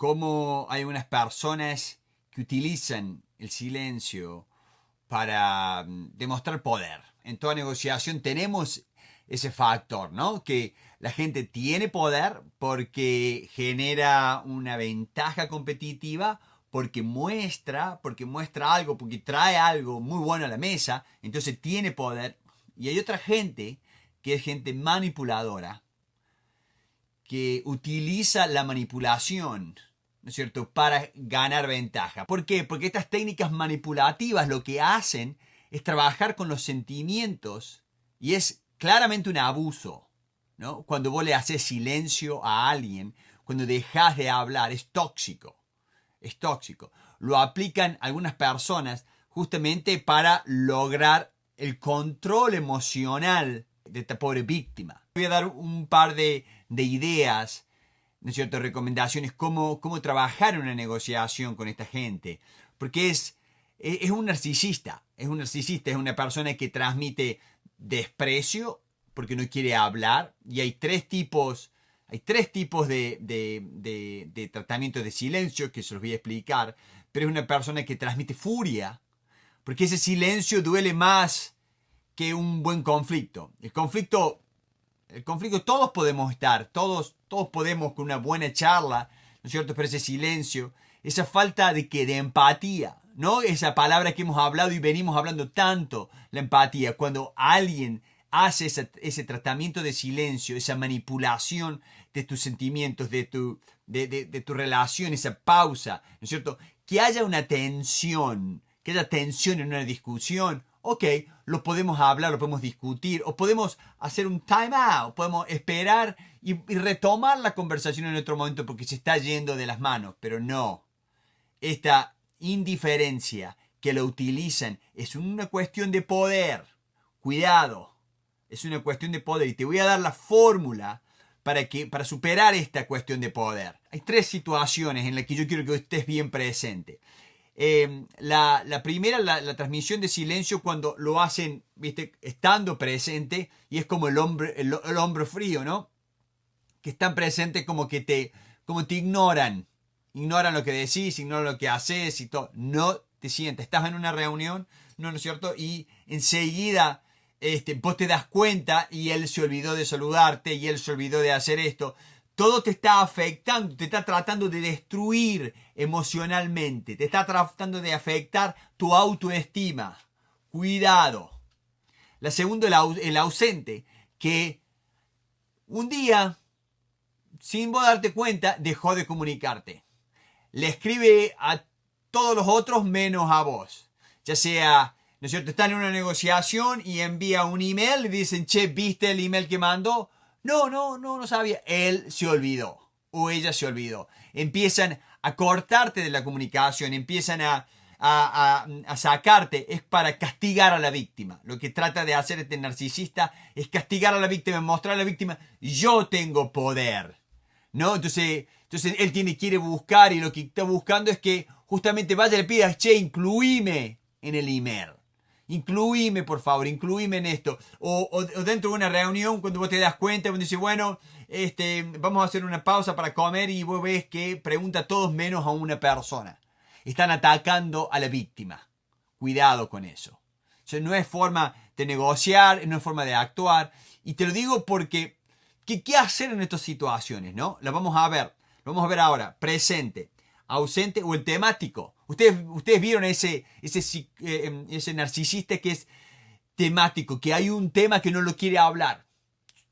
cómo hay unas personas que utilizan el silencio para mm, demostrar poder. En toda negociación tenemos ese factor, ¿no? Que la gente tiene poder porque genera una ventaja competitiva, porque muestra, porque muestra algo, porque trae algo muy bueno a la mesa, entonces tiene poder. Y hay otra gente que es gente manipuladora, que utiliza la manipulación, ¿no es cierto?, para ganar ventaja. ¿Por qué? Porque estas técnicas manipulativas lo que hacen es trabajar con los sentimientos y es claramente un abuso, ¿no? Cuando vos le haces silencio a alguien, cuando dejas de hablar, es tóxico, es tóxico. Lo aplican algunas personas justamente para lograr el control emocional de esta pobre víctima. Voy a dar un par de, ideas, ¿no es cierto?, recomendaciones, cómo, cómo trabajar una negociación con esta gente. Porque es, es un narcisista, es un narcisista, es una persona que transmite desprecio porque no quiere hablar. Y hay tres tipos, hay tres tipos de, de, de tratamiento de silencio que se los voy a explicar. Pero es una persona que transmite furia, porque ese silencio duele más que un buen conflicto. El conflicto, el conflicto todos podemos estar, todos, todos podemos con una buena charla, ¿no es cierto? Pero ese silencio, esa falta de que de empatía, ¿no? Esa palabra que hemos hablado y venimos hablando tanto, la empatía, cuando alguien hace ese, tratamiento de silencio, esa manipulación de tus sentimientos, de tu, de, de tu relación, esa pausa, ¿no es cierto? Que haya una tensión, que haya tensión en una discusión, ok, lo podemos hablar, lo podemos discutir, o podemos hacer un time out, podemos esperar y, retomar la conversación en otro momento porque se está yendo de las manos, pero no. Esta indiferencia que lo utilizan es una cuestión de poder. Cuidado, es una cuestión de poder y te voy a dar la fórmula para, que, para superar esta cuestión de poder. Hay tres situaciones en las que yo quiero que estés bien presente. Em, la, primera, la, transmisión de silencio cuando lo hacen, viste, estando presente y es como el hombre, el, hombro frío, ¿no? Que están presentes como que te, como te ignoran, ignoran lo que decís, ignoran lo que haces y todo. No te sientes, estás en una reunión, ¿no, ¿no es cierto? Y enseguida este, vos te das cuenta y él se olvidó de saludarte y él se olvidó de hacer esto todo te está afectando, te está tratando de destruir emocionalmente, te está tratando de afectar tu autoestima. Cuidado. La segunda, el, ausente, que un día, sin vos darte cuenta, dejó de comunicarte. Le escribe a todos los otros menos a vos. Ya sea, ¿no es cierto? Están en una negociación y envía un email y dicen, che, ¿viste el email que mandó? No, no, no, no sabía. Él se olvidó o ella se olvidó. Empiezan a cortarte de la comunicación, empiezan a, a, a, sacarte, es para castigar a la víctima. Lo que trata de hacer este narcisista es castigar a la víctima, mostrar a la víctima, yo tengo poder. ¿No? Entonces, entonces él tiene, quiere buscar y lo que está buscando es que justamente vaya y le pida, che, incluíme en el email incluíme por favor, incluíme en esto. O, dentro de una reunión, cuando vos te das cuenta, vos dices, bueno, este, vamos a hacer una pausa para comer y vos ves que pregunta todos menos a una persona. Están atacando a la víctima. Cuidado con eso. O no es forma de negociar, no es forma de actuar. Y te lo digo porque, ¿qué, hacer en estas situaciones? ¿no? Vamos a ver. Lo vamos a ver ahora. Presente ausente o el temático. Ustedes, ustedes vieron ese, ese, eh, em, ese narcisista que es temático, que hay un tema que no lo quiere hablar.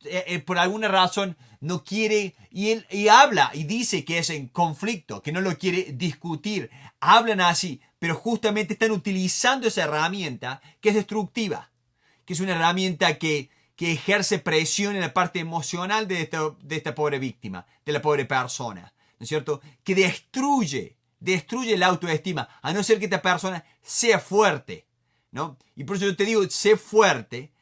Eh, eh, por alguna razón no quiere y él y habla y dice que es en conflicto, que no lo quiere discutir. Hablan así, pero justamente están utilizando esa herramienta que es destructiva, que es una herramienta que, que ejerce presión en la parte emocional de de esta pobre víctima, de la pobre persona. ¿No es cierto? Que destruye, destruye la autoestima, a no ser que esta persona sea fuerte, ¿no? Y por eso yo te digo, sé fuerte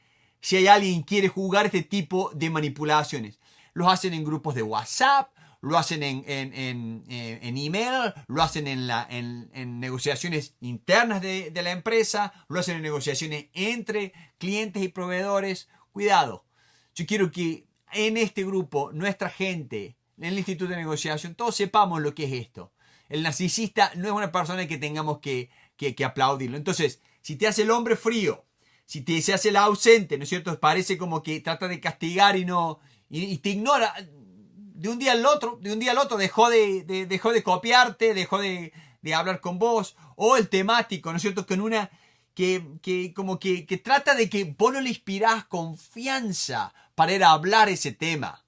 si hay alguien que quiere jugar este tipo de manipulaciones. Lo hacen en grupos de WhatsApp, lo hacen en, en, en, email, lo hacen en, la, en, negociaciones internas de, de la empresa, lo hacen en negociaciones entre clientes y proveedores. Cuidado, yo quiero que en este grupo nuestra gente en el Instituto de Negociación, todos sepamos lo que es esto. El narcisista no es una persona que tengamos que, que, aplaudirlo. Entonces, si te hace el hombre frío, si te se hace el ausente, ¿no es cierto? Parece como que trata de castigar y no y, te ignora de un día al otro, de un día al otro dejó de, dejó de copiarte, dejó de, de, hablar con vos, o el temático, ¿no es cierto? Con una que, que como que, que, trata de que vos no le inspirás confianza para ir a hablar ese tema.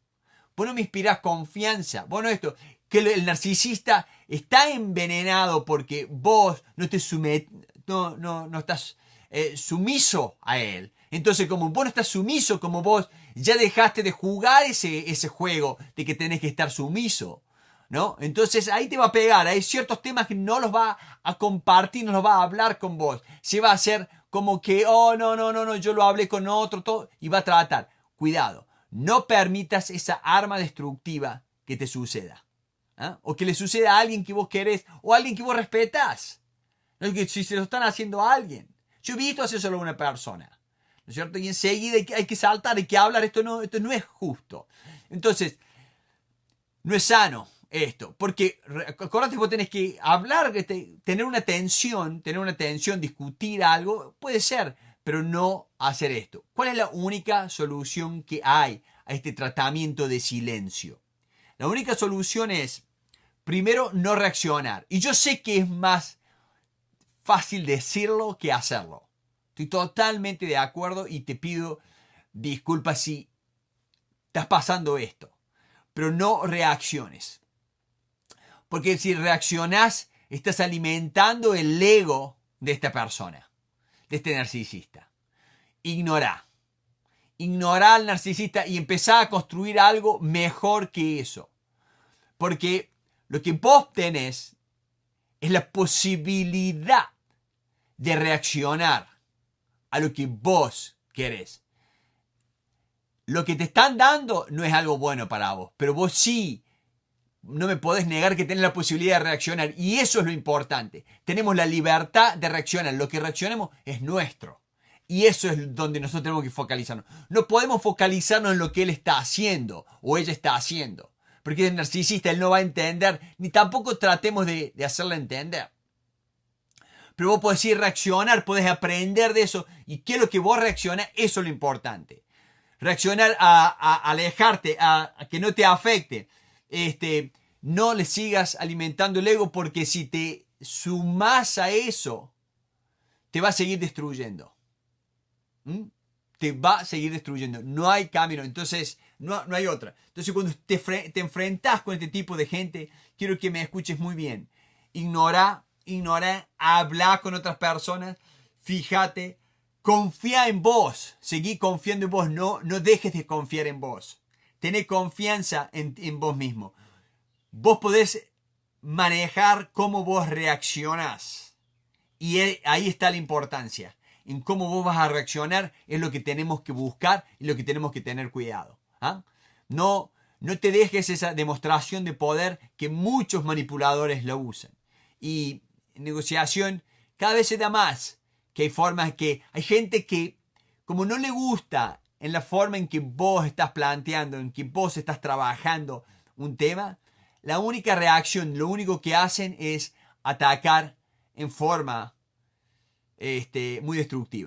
Vos no me inspirás confianza. Bueno, esto, que el narcisista está envenenado porque vos no te sumet, no, no, no estás eh, sumiso a él. Entonces, como vos no estás sumiso, como vos ya dejaste de jugar ese, ese juego de que tenés que estar sumiso, ¿no? Entonces ahí te va a pegar. Hay ciertos temas que no los va a compartir, no los va a hablar con vos. Se va a hacer como que, oh, no, no, no, no, yo lo hablé con otro, todo, y va a tratar. Cuidado, no permitas esa arma destructiva que te suceda. ¿ah? O que le suceda a alguien que vos querés o a alguien que vos respetás. ¿No? Que si se lo están haciendo a alguien. Yo he visto hacer solo a una persona. ¿No es cierto? Y enseguida hay que, saltar, hay que hablar. Esto no, esto no es justo. Entonces, no es sano esto. Porque, acordate, vos tenés que hablar, tener una tensión, tener una tensión, discutir algo, puede ser, pero no hacer esto. ¿Cuál es la única solución que hay a este tratamiento de silencio? La única solución es, primero, no reaccionar. Y yo sé que es más fácil decirlo que hacerlo. Estoy totalmente de acuerdo y te pido disculpas si estás pasando esto. Pero no reacciones. Porque si reaccionas, estás alimentando el ego de esta persona, de este narcisista. Ignora ignorar al narcisista y empezar a construir algo mejor que eso. Porque lo que vos tenés es la posibilidad de reaccionar a lo que vos querés. Lo que te están dando no es algo bueno para vos, pero vos sí no me podés negar que tenés la posibilidad de reaccionar. Y eso es lo importante. Tenemos la libertad de reaccionar. Lo que reaccionemos es nuestro. Y eso es donde nosotros tenemos que focalizarnos. No podemos focalizarnos en lo que él está haciendo o ella está haciendo. Porque es narcisista, él no va a entender, ni tampoco tratemos de, de hacerle entender. Pero vos podés ir reaccionar, podés aprender de eso. ¿Y qué es lo que vos reaccionas? Eso es lo importante. Reaccionar a, alejarte, a, que no te afecte. Este, no le sigas alimentando el ego porque si te sumas a eso, te va a seguir destruyendo. ¿Mm? te va a seguir destruyendo. No hay camino. Entonces, no, no hay otra. Entonces, cuando te, te, enfrentas con este tipo de gente, quiero que me escuches muy bien. Ignora, ignora, habla con otras personas. Fíjate, confía en vos. Seguí confiando en vos. No, no dejes de confiar en vos. Tené confianza en, vos mismo. Vos podés manejar cómo vos reaccionás. Y ahí está la importancia en cómo vos vas a reaccionar es lo que tenemos que buscar y lo que tenemos que tener cuidado. ¿ah? No, no te dejes esa demostración de poder que muchos manipuladores lo usan. Y negociación cada vez se da más que hay formas que hay gente que como no le gusta en la forma en que vos estás planteando, en que vos estás trabajando un tema, la única reacción, lo único que hacen es atacar en forma este, muy destructiva.